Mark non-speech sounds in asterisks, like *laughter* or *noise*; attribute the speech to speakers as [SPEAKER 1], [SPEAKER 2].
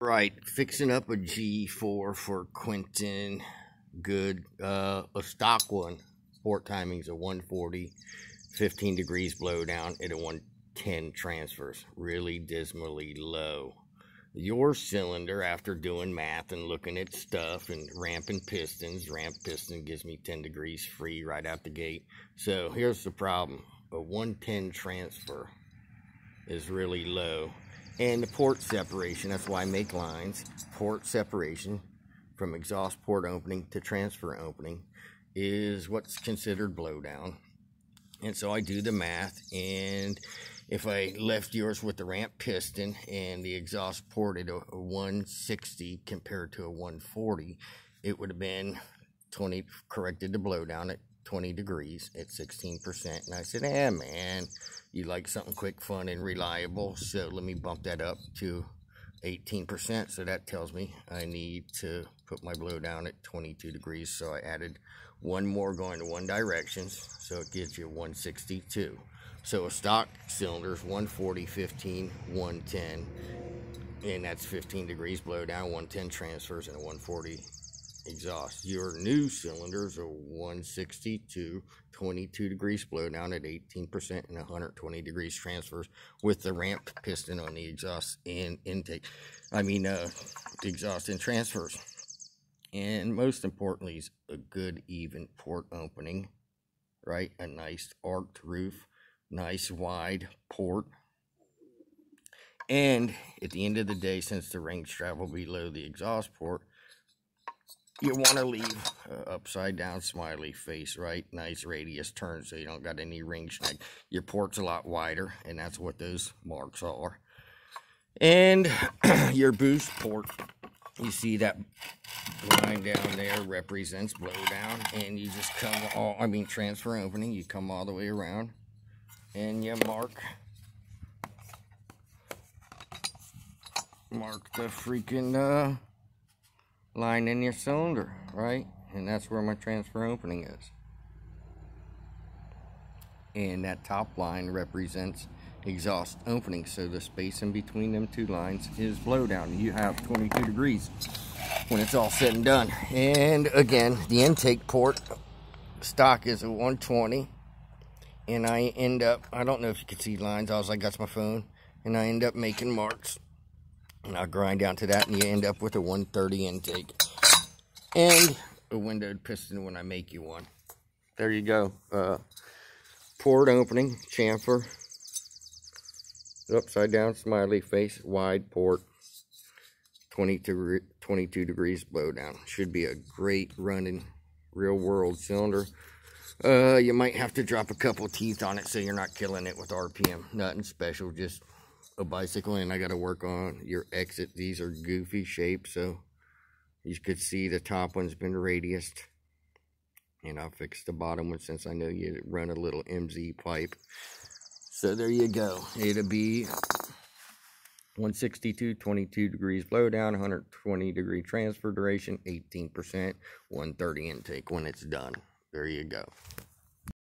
[SPEAKER 1] Right, fixing up a G4 for Quentin. Good, uh, a stock one. Port timing's a 140, 15 degrees blowdown at a 110 transfers. Really dismally low. Your cylinder, after doing math and looking at stuff and ramping pistons, ramp piston gives me 10 degrees free right out the gate. So here's the problem. A 110 transfer is really low and the port separation. That's why I make lines. Port separation from exhaust port opening to transfer opening is what's considered blowdown. And so I do the math, and if I left yours with the ramp piston and the exhaust port at a 160 compared to a 140, it would have been 20, corrected to blowdown at 20 degrees at 16%. And I said, eh, man, you like something quick, fun, and reliable. So let me bump that up to 18%. So that tells me I need to put my blow down at 22 degrees. So I added one more going to one direction. So it gives you 162. So a stock cylinder is 140, 15, 110. And that's 15 degrees blow down, 110 transfers, and a 140 exhaust. Your new cylinders are 162, 22 degrees blow down at 18% and 120 degrees transfers with the ramp piston on the exhaust and intake. I mean, uh, exhaust and transfers. And most importantly is a good even port opening, right? A nice arched roof, nice wide port. And at the end of the day, since the rings travel below the exhaust port, you want to leave uh, upside down smiley face, right? Nice radius turn so you don't got any ring snag. Your port's a lot wider, and that's what those marks are. And *clears throat* your boost port, you see that line down there represents blowdown, and you just come all, I mean transfer opening, you come all the way around, and you mark mark the freaking uh line in your cylinder, right? And that's where my transfer opening is. And that top line represents exhaust opening. So the space in between them two lines is blowdown. You have 22 degrees when it's all said and done. And again, the intake port stock is a 120. And I end up, I don't know if you can see lines, I was like, that's my phone. And I end up making marks and I'll grind down to that and you end up with a 130 intake. And a windowed piston when I make you one. There you go. Uh, port opening, chamfer. Upside down smiley face, wide port. 22, 22 degrees blowdown. Should be a great running real world cylinder. Uh, you might have to drop a couple teeth on it so you're not killing it with RPM. Nothing special, just a bicycle and I got to work on your exit. These are goofy shapes, so you could see the top one's been radiused. And I'll fix the bottom one since I know you run a little MZ pipe. So there you go. It'll be 162, 22 degrees blowdown, 120 degree transfer duration, 18%, 130 intake when it's done. There you go.